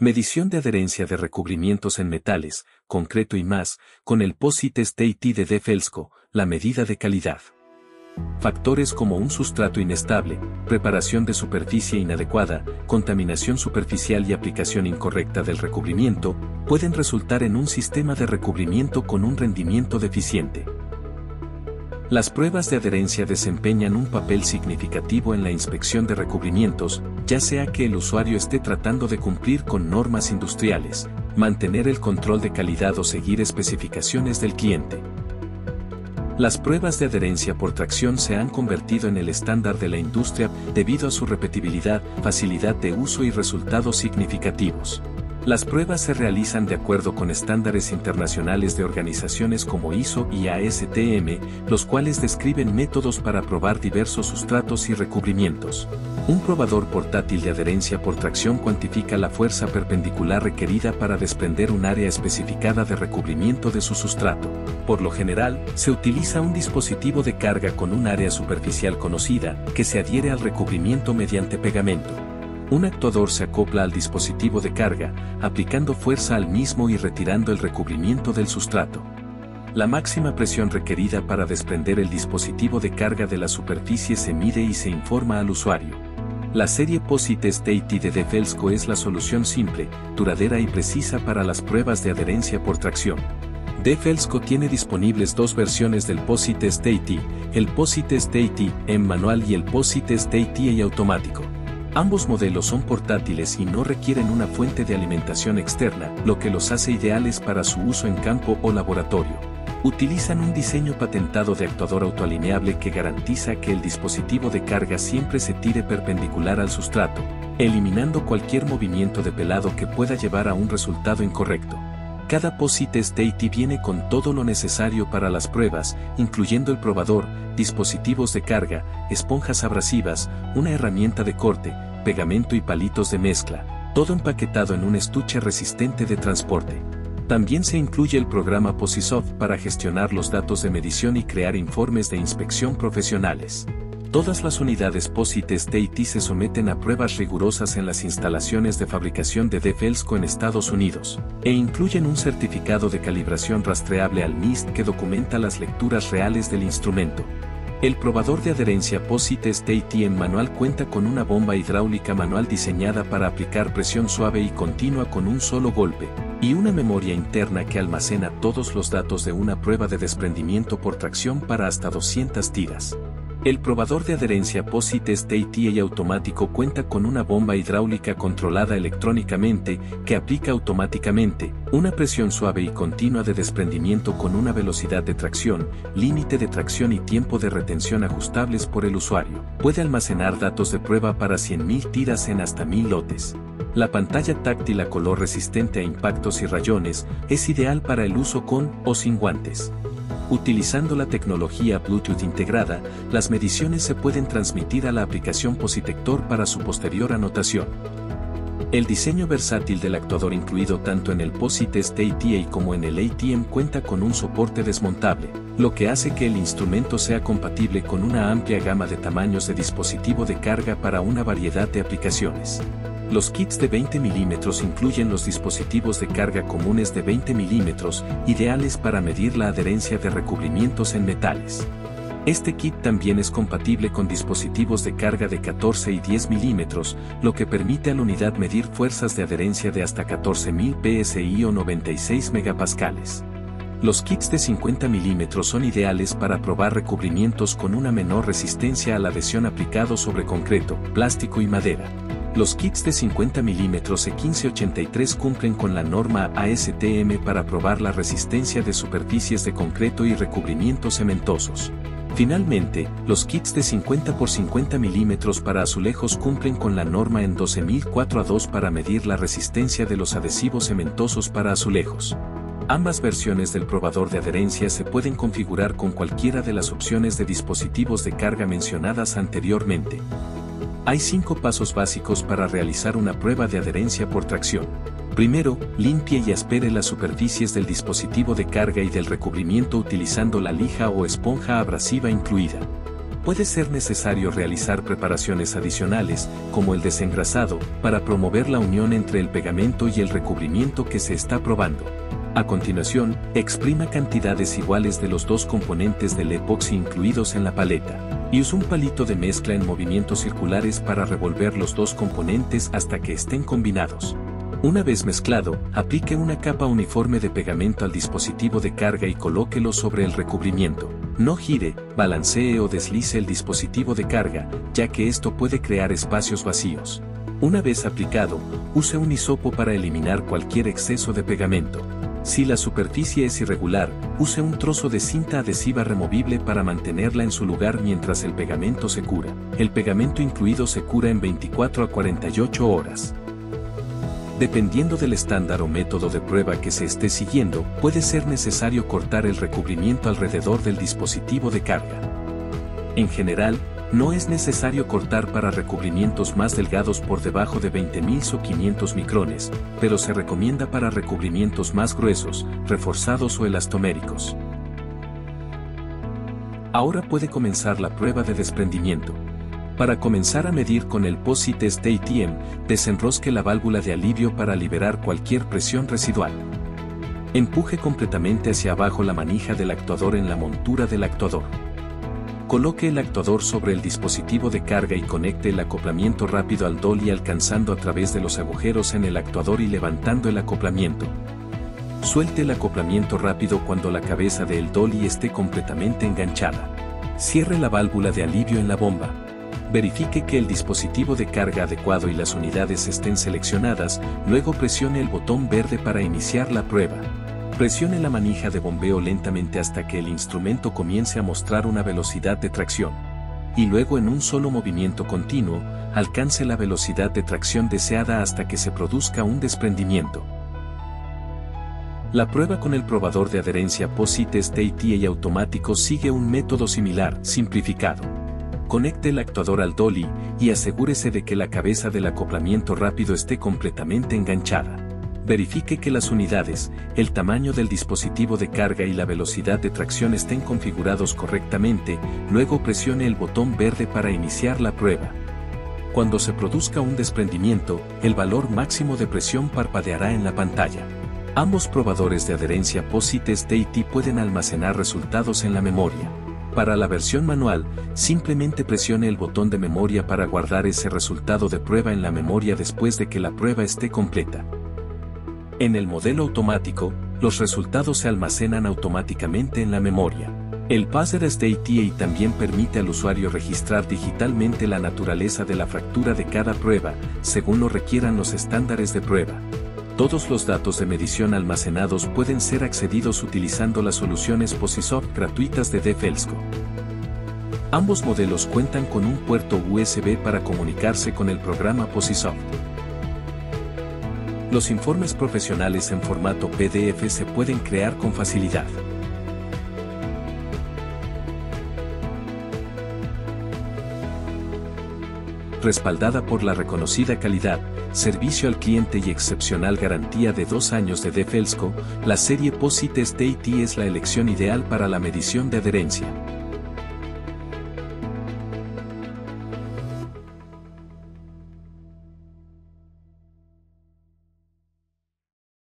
Medición de adherencia de recubrimientos en metales, concreto y más, con el POSIT STAT de Defelsco, la medida de calidad. Factores como un sustrato inestable, preparación de superficie inadecuada, contaminación superficial y aplicación incorrecta del recubrimiento, pueden resultar en un sistema de recubrimiento con un rendimiento deficiente. Las pruebas de adherencia desempeñan un papel significativo en la inspección de recubrimientos, ya sea que el usuario esté tratando de cumplir con normas industriales, mantener el control de calidad o seguir especificaciones del cliente. Las pruebas de adherencia por tracción se han convertido en el estándar de la industria debido a su repetibilidad, facilidad de uso y resultados significativos. Las pruebas se realizan de acuerdo con estándares internacionales de organizaciones como ISO y ASTM, los cuales describen métodos para probar diversos sustratos y recubrimientos. Un probador portátil de adherencia por tracción cuantifica la fuerza perpendicular requerida para desprender un área especificada de recubrimiento de su sustrato. Por lo general, se utiliza un dispositivo de carga con un área superficial conocida, que se adhiere al recubrimiento mediante pegamento. Un actuador se acopla al dispositivo de carga, aplicando fuerza al mismo y retirando el recubrimiento del sustrato. La máxima presión requerida para desprender el dispositivo de carga de la superficie se mide y se informa al usuario. La serie POSIT STAT de Defelsco es la solución simple, duradera y precisa para las pruebas de adherencia por tracción. Defelsco tiene disponibles dos versiones del POSIT STAT, el POSIT STAT en manual y el POSIT STAT y automático. Ambos modelos son portátiles y no requieren una fuente de alimentación externa, lo que los hace ideales para su uso en campo o laboratorio. Utilizan un diseño patentado de actuador autoalineable que garantiza que el dispositivo de carga siempre se tire perpendicular al sustrato, eliminando cualquier movimiento de pelado que pueda llevar a un resultado incorrecto. Cada POSIT STAT viene con todo lo necesario para las pruebas, incluyendo el probador, dispositivos de carga, esponjas abrasivas, una herramienta de corte, pegamento y palitos de mezcla, todo empaquetado en un estuche resistente de transporte. También se incluye el programa POSISOFT para gestionar los datos de medición y crear informes de inspección profesionales. Todas las unidades POSIT STAT se someten a pruebas rigurosas en las instalaciones de fabricación de Defelsco en Estados Unidos, e incluyen un certificado de calibración rastreable al NIST que documenta las lecturas reales del instrumento. El probador de adherencia POSIT en manual cuenta con una bomba hidráulica manual diseñada para aplicar presión suave y continua con un solo golpe, y una memoria interna que almacena todos los datos de una prueba de desprendimiento por tracción para hasta 200 tiras. El probador de adherencia POSIT STAT y automático cuenta con una bomba hidráulica controlada electrónicamente que aplica automáticamente una presión suave y continua de desprendimiento con una velocidad de tracción, límite de tracción y tiempo de retención ajustables por el usuario. Puede almacenar datos de prueba para 100.000 tiras en hasta 1000 lotes. La pantalla táctil a color resistente a impactos y rayones es ideal para el uso con o sin guantes. Utilizando la tecnología Bluetooth integrada, las mediciones se pueden transmitir a la aplicación Positector para su posterior anotación. El diseño versátil del actuador incluido tanto en el POSIT STATA como en el ATM cuenta con un soporte desmontable, lo que hace que el instrumento sea compatible con una amplia gama de tamaños de dispositivo de carga para una variedad de aplicaciones. Los kits de 20 mm incluyen los dispositivos de carga comunes de 20 mm, ideales para medir la adherencia de recubrimientos en metales. Este kit también es compatible con dispositivos de carga de 14 y 10 mm, lo que permite a la unidad medir fuerzas de adherencia de hasta 14.000 psi o 96 megapascales. Los kits de 50 mm son ideales para probar recubrimientos con una menor resistencia a la adhesión aplicado sobre concreto, plástico y madera. Los kits de 50 mm E1583 cumplen con la norma ASTM para probar la resistencia de superficies de concreto y recubrimientos cementosos. Finalmente, los kits de 50 x 50 mm para azulejos cumplen con la norma en 12004 a 2 para medir la resistencia de los adhesivos cementosos para azulejos. Ambas versiones del probador de adherencia se pueden configurar con cualquiera de las opciones de dispositivos de carga mencionadas anteriormente. Hay cinco pasos básicos para realizar una prueba de adherencia por tracción. Primero, limpie y aspere las superficies del dispositivo de carga y del recubrimiento utilizando la lija o esponja abrasiva incluida. puede ser necesario realizar preparaciones adicionales, como el desengrasado, para promover la unión entre el pegamento y el recubrimiento que se está probando. A continuación, exprima cantidades iguales de los dos componentes del epoxi incluidos en la paleta, y use un palito de mezcla en movimientos circulares para revolver los dos componentes hasta que estén combinados. Una vez mezclado, aplique una capa uniforme de pegamento al dispositivo de carga y colóquelo sobre el recubrimiento. No gire, balancee o deslice el dispositivo de carga, ya que esto puede crear espacios vacíos. Una vez aplicado, use un hisopo para eliminar cualquier exceso de pegamento. Si la superficie es irregular, use un trozo de cinta adhesiva removible para mantenerla en su lugar mientras el pegamento se cura. El pegamento incluido se cura en 24 a 48 horas. Dependiendo del estándar o método de prueba que se esté siguiendo, puede ser necesario cortar el recubrimiento alrededor del dispositivo de carga. En general, no es necesario cortar para recubrimientos más delgados por debajo de 20.000 o 500 micrones, pero se recomienda para recubrimientos más gruesos, reforzados o elastoméricos. Ahora puede comenzar la prueba de desprendimiento. Para comenzar a medir con el POSI Test ATM, desenrosque la válvula de alivio para liberar cualquier presión residual. Empuje completamente hacia abajo la manija del actuador en la montura del actuador. Coloque el actuador sobre el dispositivo de carga y conecte el acoplamiento rápido al dolly alcanzando a través de los agujeros en el actuador y levantando el acoplamiento. Suelte el acoplamiento rápido cuando la cabeza del dolly esté completamente enganchada. Cierre la válvula de alivio en la bomba. Verifique que el dispositivo de carga adecuado y las unidades estén seleccionadas, luego presione el botón verde para iniciar la prueba. Presione la manija de bombeo lentamente hasta que el instrumento comience a mostrar una velocidad de tracción. Y luego en un solo movimiento continuo, alcance la velocidad de tracción deseada hasta que se produzca un desprendimiento. La prueba con el probador de adherencia POSIT y automático sigue un método similar, simplificado. Conecte el actuador al dolly y asegúrese de que la cabeza del acoplamiento rápido esté completamente enganchada. Verifique que las unidades, el tamaño del dispositivo de carga y la velocidad de tracción estén configurados correctamente, luego presione el botón verde para iniciar la prueba. Cuando se produzca un desprendimiento, el valor máximo de presión parpadeará en la pantalla. Ambos probadores de adherencia POSIT DAT pueden almacenar resultados en la memoria. Para la versión manual, simplemente presione el botón de memoria para guardar ese resultado de prueba en la memoria después de que la prueba esté completa. En el modelo automático, los resultados se almacenan automáticamente en la memoria. El Passer SDTA también permite al usuario registrar digitalmente la naturaleza de la fractura de cada prueba, según lo requieran los estándares de prueba. Todos los datos de medición almacenados pueden ser accedidos utilizando las soluciones POSISOFT gratuitas de Defelsco. Ambos modelos cuentan con un puerto USB para comunicarse con el programa POSISOFT. Los informes profesionales en formato PDF se pueden crear con facilidad. Respaldada por la reconocida calidad, servicio al cliente y excepcional garantía de dos años de Defelsco, la serie POSIT State es la elección ideal para la medición de adherencia.